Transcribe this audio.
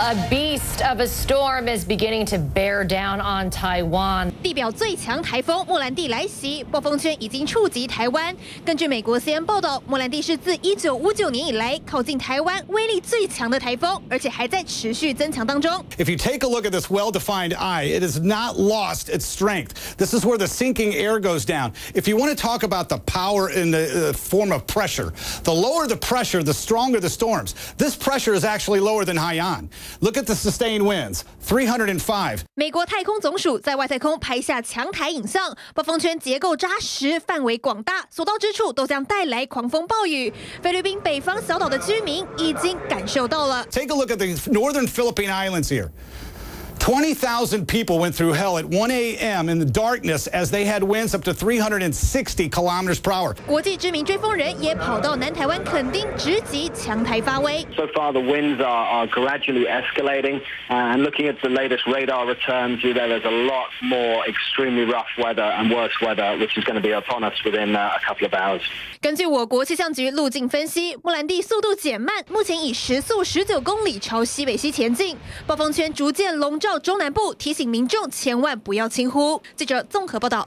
A beast of a storm is beginning to bear down on Taiwan. 地表最强台风莫兰蒂来袭，暴风圈已经触及台湾。根据美国 CNN 报道，莫兰蒂是自1959年以来靠近台湾威力最强的台风，而且还在持续增强当中。If you take a look at this well-defined eye, it has not lost its strength. This is where the sinking air goes down. If you want to talk about the power in the uh, form of pressure, the lower the pressure, the stronger the storms. This pressure is actually lower than Haiyan. Look at the sustained winds, 305. 美国太空总署在外太空拍下强台影像，暴风圈结构扎实，范围广大，所到之处都将带来狂风暴雨。菲律宾北方小岛的居民已经感受到了。Take a look at the northern Philippine Islands here. 20,000 people went through hell at 1 a.m. in the darkness as they had winds up to 360 kilometers per hour. So far, the winds are, are gradually escalating, uh, and looking at the latest radar returns, you know, there's a lot more extremely rough weather and worse weather, which is going to be upon us within uh, a couple of hours. 根据我国气象局路径分析，莫兰蒂速度减慢，目前以时速19公里朝西北西前进，暴风圈逐渐笼罩。到中南部提醒民众千万不要轻忽。记者综合报道。